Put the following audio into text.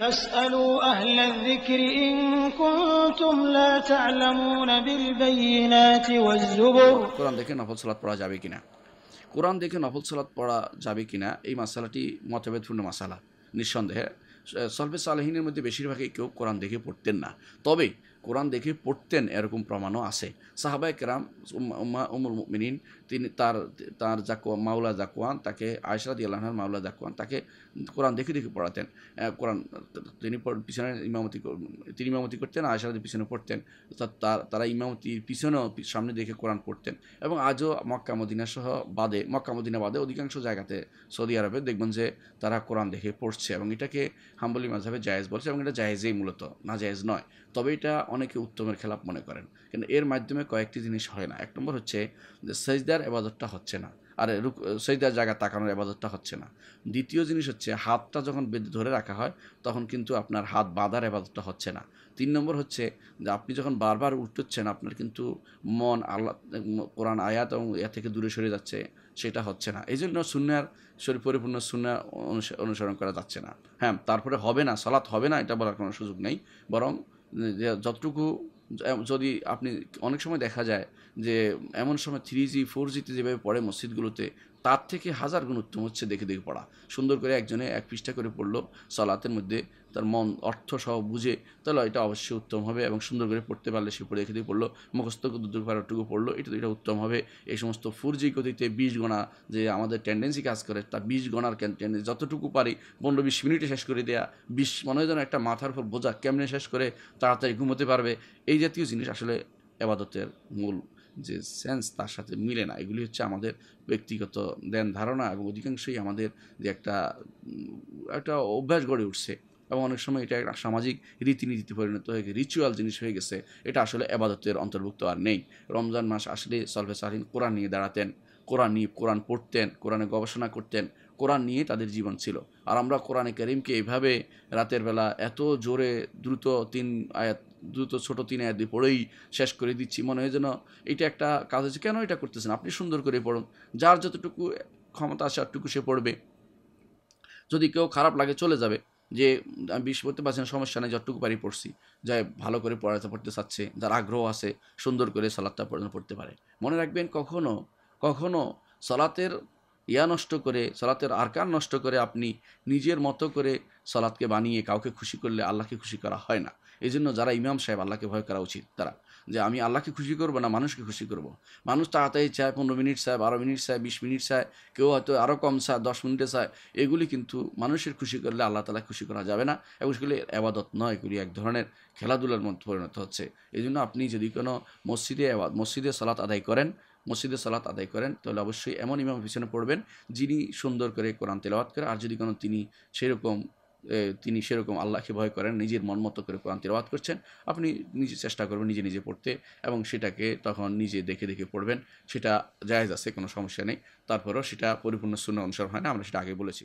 فاسألوا أهل الذكر إن كنتم لا تعلمون بالبينات والزبر কোরআন দেখে নফল সালাত পড়া যাবে কিনা কোরআন দেখে নফল সালাত পড়া যাবে কিনা এই মাসালাটি মতভেদপূর্ণ মাসালা নিঃসন্দেহে সলফে সালেহিনের মধ্যে বেশিরভাগই কেউ কোরআন দেখে পড়তেন না তবে কোরআন দেখে পড়তেন, এরকম প্রমাণও আছে। সাহাবায় কেরাম, উম্মা উমুল মিনিন তিনি তার তার জাকুয়া, মাওলা জাকুয়ান, তাকে আয়সরাদ আল্লাহর মাওলা জাকুয়ান, তাকে কোরআন দেখে দেখে পড়াতেন। কোরআন, তিনি পিছনে ইমামতি তিনি ইমামতি করতেন আয়সরাদের পিছনে পড়তেন। তার- তারা ইমামতির পিছনেও সামনে দেখে কোরআন পড়তেন। এবং আজও মক্কা, মদিনা সহ বাদে, মক্কা, মদিনা বাদে অধিকাংশ জায়গাতে সৌদি আরবে দেখবেন যে তারা কোরআন দেখে পড়ছে। এবং এটাকে হাম্বলি মাঝাবে জায়েজ বলছে এবং এটা জায়েজেই মূলত। না জায়েজ নয়। তবে এটা অনেকে উত্তমের খেলাপ মনে করেন। কিন্তু এর মাধ্যমে কয়েকটি জিনিস হয় না। এক নম্বর হচ্ছে যে সেজদার এবাদতটা হচ্ছে না। আর সেজদার জায়গা তাকানোর এবাদতটা হচ্ছে না। দ্বিতীয় জিনিস হচ্ছে হাতটা যখন বেঁধে ধরে রাখা হয়, তখন কিন্তু আপনার হাত বাঁধার এবাদতটা হচ্ছে না। তিন নম্বর হচ্ছে যে আপনি যখন বারবার উঠতেছেন আপনার কিন্তু মন আল্লাহ, কোরআন আয়াত এবং ইয়া থেকে দূরে সরে যাচ্ছে, সেটা হচ্ছে না। এই জন্য সুন্নার শরীর পরিপূর্ণ অনুস- অনুসরণ করা যাচ্ছে না। হ্যাঁ তারপরে হবে না, সালাত হবে না, এটা বলার কোনো সুযোগ নেই। বরং যতটুকু যদি আপনি অনেক সময় দেখা যায় যে এমন সময় থ্রি জি ফোর জিতে যেভাবে পড়ে মসজিদগুলোতে তার থেকে হাজার গুণ উত্তম হচ্ছে দেখে দেখে পড়া। সুন্দর করে একজনে এক পৃষ্ঠা করে পড়ল সালাতের মধ্যে। তার মন, অর্থ সহ বুঝে তাহলে এটা অবশ্যই উত্তম হবে এবং সুন্দর করে পড়তে পারলে সে পড়ে দেখে দেখে পড়ল। মুখস্থ দুদূর পারাটুকু পড়ল, এটা এটা উত্তম হবে। এই সমস্ত ফোর জি গতিতে বিশ গণা যে আমাদের টেন্ডেন্সি কাজ করে তা বিশ গণার টেন্ডেন্সি যতটুকু পারি পনেরো বিশ মিনিটে শেষ করে দেয়া। বিশ মনে হয় যেন একটা মাথার উপর বোঝা কেমনে শেষ করে তাড়াতাড়ি ঘুমোতে পারবে। এই জাতীয় জিনিস আসলে এবাদতের মূল যে সেন্স তার সাথে মিলে না। এগুলি হচ্ছে আমাদের ব্যক্তিগত দেন ধারণা এবং অধিকাংশই আমাদের যে একটা একটা অভ্যাস গড়ে উঠছে এবং অনেক সময় এটা একটা সামাজিক রীতিনীতিতে পরিণত হয়ে গেছে রিচুয়াল জিনিস হয়ে গেছে। এটা আসলে এবাদতের অন্তর্ভুক্ত আর নেই। রমজান মাস আসলে সলফে সাহিন কোরআন নিয়ে দাঁড়াতেন, কোরআন নিয়ে কোরআন পড়তেন, কোরআনে গবেষণা করতেন, কোরআন নিয়ে তাদের জীবন ছিল। আর আমরা কোরআনে করিমকে এইভাবে রাতের বেলা এত জোরে দ্রুত তিন আয়াত দ্রুত ছোট তিন আয়াত দিয়ে পড়েই শেষ করে দিচ্ছি। মনে হয় যেন এটা একটা কাজ হচ্ছে কেন এটা করতেছেন? আপনি সুন্দর করে পড়ুন। যার যতটুকু ক্ষমতা আছে, অতটুকু সে পড়বে। যদি কেউ খারাপ লাগে চলে যাবে যে, আমি বিশ পড়তে পারছি না, সমস্যা নেই, যতটুকু পারি পড়ছি। যাই ভালো করে পড়াতে পড়তে চাচ্ছে, যার আগ্রহ আছে, সুন্দর করে সালাদটা পড়তে পারে। মনে রাখবেন, কখনো কখনো সলাতের ইয়া নষ্ট করে, সলাতের আরকান নষ্ট করে আপনি নিজের মতো করে সলাৎকে বানিয়ে কাউকে খুশি করলে আল্লাহকে খুশি করা হয় না। এই জন্য যারা ইমাম সাহেব আল্লাহকে ভয় করা উচিত, তারা যে আমি আল্লাহকে খুশি করব না মানুষকে খুশি করব। মানুষ তাড়াতাড়ি চায়, পনেরো মিনিট চায়, বারো মিনিট চায়, বিশ মিনিট চায়, কেউ হয়তো আরও কম চায়, দশ মিনিটে চায়, এগুলি কিন্তু মানুষের খুশি করলে আল্লাহ তালা খুশি করা যাবে না। এবং সেগুলি আবাদত নয়, এগুলি এক ধরনের খেলাধুলার মধ্যে পরিণত হচ্ছে। এই জন্য আপনি যদি কোনো মসজিদে মসজিদে সালাত আদায় করেন মসজিদে সালাত আদায় করেন, তাহলে অবশ্যই এমন ইমাম পিছনে পড়বেন যিনি সুন্দর করে কোরআন তেলাওয়াত করে আর যদি কোনো তিনি সেরকম তিনি সেরকম আল্লাহকে ভয় করেন, নিজের মন মতো করে কোরআন তেলাওয়াত করছেন, আপনি নিজে চেষ্টা করবেন নিজে নিজে পড়তে এবং সেটাকে তখন নিজে দেখে দেখে পড়বেন। সেটা জায়েজ আছে, কোনো সমস্যা নেই। তারপরেও সেটা পরিপূর্ণ শূন্য অনুসরণ হয় না, আমরা সেটা আগে বলেছি।